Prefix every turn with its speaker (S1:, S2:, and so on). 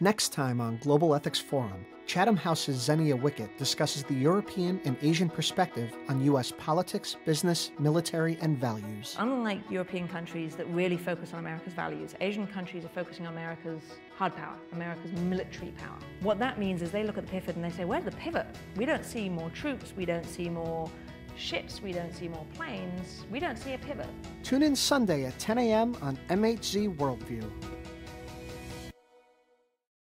S1: Next time on Global Ethics Forum, Chatham House's Xenia Wickett discusses the European and Asian perspective on U.S. politics, business, military, and values.
S2: Unlike European countries that really focus on America's values, Asian countries are focusing on America's hard power, America's military power. What that means is they look at the pivot and they say, where's the pivot? We don't see more troops, we don't see more ships, we don't see more planes, we don't see a pivot.
S1: Tune in Sunday at 10 a.m. on MHZ Worldview.